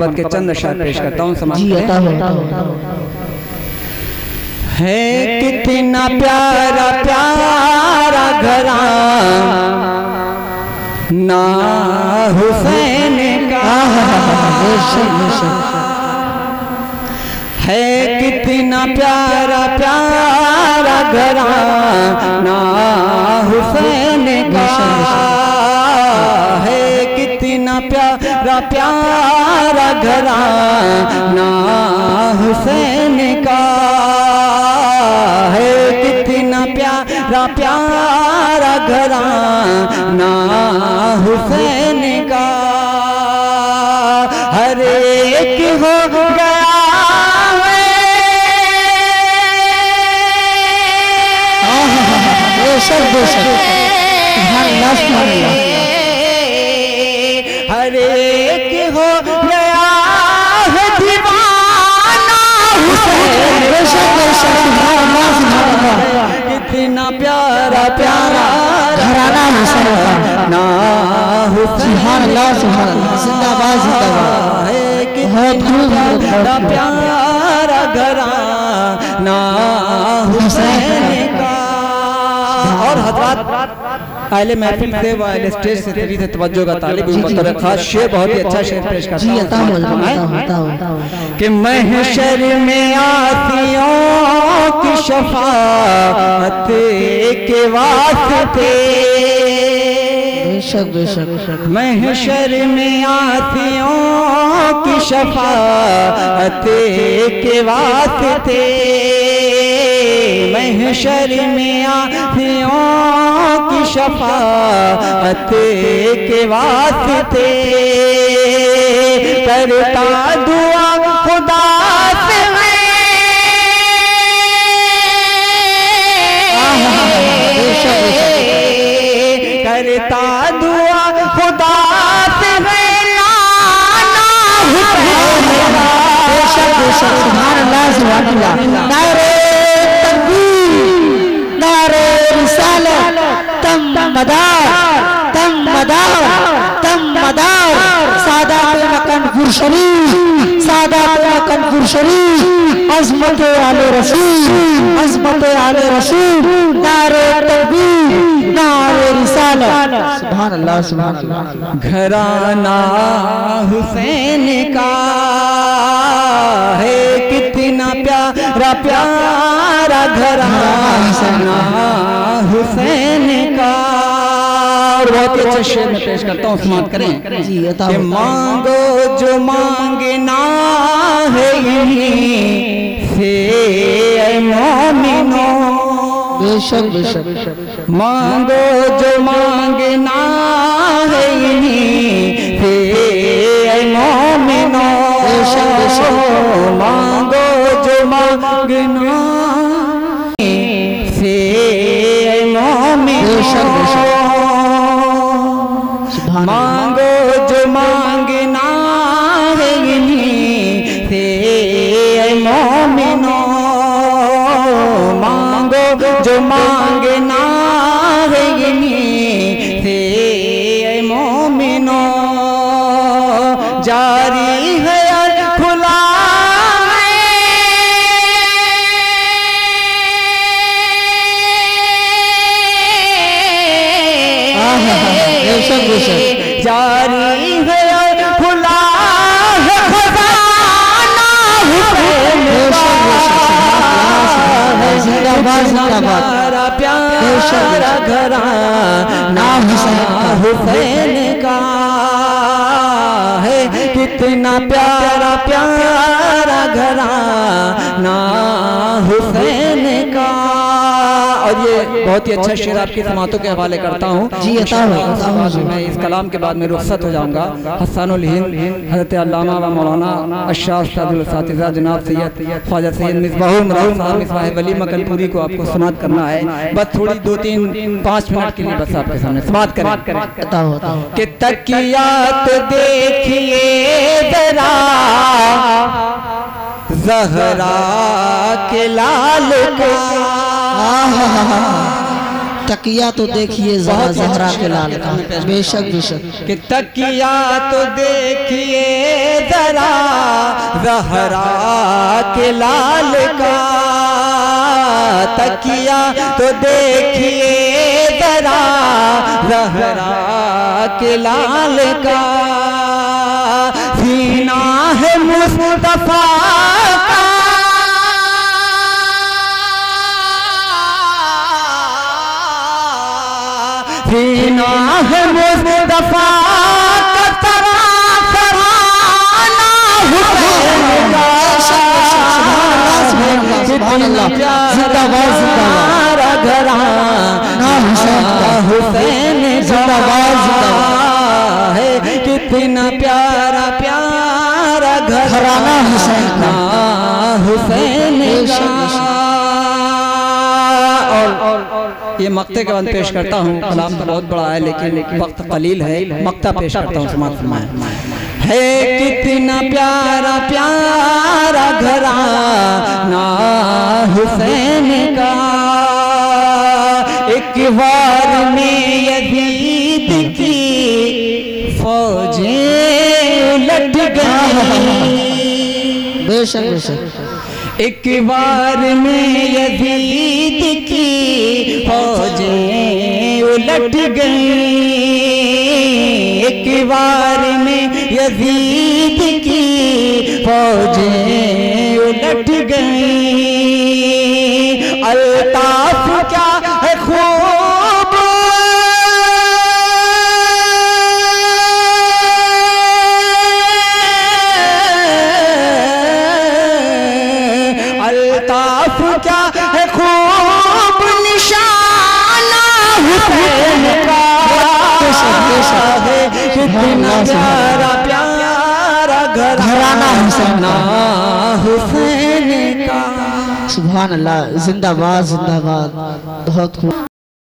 मोहब्बत के चंद अशार पेश करता हूँ समाज हो कितना प्यारा प्यारा घरा। ना हुसैन का। है कितना प्यारा प्यारा घरा। ना हुसैन का। है कितना प्यारा प्यारा घरा ना हुसैन का है कितना प्यारा प्यारा घरा ना हुसैन का। हर एक हो गया बेशक बेशक। हर एक है कितना प्यारा प्यारा घराना हुसैन ना हुसैन सुभान अल्लाह सुभान जिंदाबाद जिंदाबाद। कितना प्यारा खूब। प्यारा घरा ना हुसैन का। और हजरात अहले महफिल से व अहले स्टेज से तेरी से तवज्जो का तालिब मुतरक खास शेर बहुत ही अच्छा शेर पेश करता हूँ। हो अता हो, हो? हो, हो कि महशर में आतियों की शफाअत के वास्ते। बेशक बेशक महशर में आतियों की शफाअत के वास्ते। महशर में आतियों की शफाअत के वास्ते। करता दुआ खुदा से। करता दुआ खुदा से लाना बेशक बेशक सुभान अल्लाह सुभान अल्लाह मदार, तम मदार तम मदार। सादात मकन फुरशरीफ सादात मकन फुरशरीफ अजमत आले रसूल अजमत आले रसूल नारे तकबीर नारे रिसालत। सुभान अल्लाह सुभान अल्लाह घराना हुसैन का है कितना प्यारा प्यारा घराना हुसैन का। बहुत ही अच्छे शेर में पेश करता हूँ समाप्त करें। जी कि मांगो जो मांगना है से। मोमिनो बेशक बेशक मांगो जो मांगना है यहीं से। मोमिनो बेशक, बेशक। मांगो जो मांगना जो मांगना है जिंदाबाद प्यारा प्यारा घरा ना हुसैन का है। कितना प्यारा प्यारा घरा ना हुसैन और ये बहुत ही अच्छा शेर आपकी समातों के हवाले करता हूँ। जी, में इस कलाम के बाद में रुखसत हो जाऊँगा। हसानुल हिंद। हज़रत अल्लामा व मौलाना अशाह जनाब सैयद ख्वाजा सैयद साहब मकलपुरी को आपको समात करना है। बस थोड़ी दो तीन पाँच मिनट के लिए बस आपके सामने। समात करें। कि तकियात देखिए जरा जहरा के लाल का। तकिया तो देखिए जरा जहरा के। लाल का बेशक बेशक। कि तकिया तो देखिए जरा जहरा के लाल का। तकिया तो देखिए जरा जहरा के लाल का। सीना है मुस्तफ़ा जिंदाबाद। है कितना प्यारा प्यारा घराना हुसैन। हुसैन। और ये मक्ते के बाद पेश करता हूँ। कलाम तो बहुत बड़ा है, लेकिन वक्त कलील है। मक्ता पेश करता हूँ समाज फरमाए। है कितना प्यारा प्यारा घराना हुसैन का। एक बार में यजीद की फौजें उलट गई। बेशक बेशक। एक बार में यजीद की फौजें उलट गई। एक बार में यजीद की फौजें उलट गई। अल्ताफ प्यारा प्यारा घराना हुसैना। हुसैन का। सुभान अल्लाह जिंदाबाद जिंदाबाद। बहुत खूब।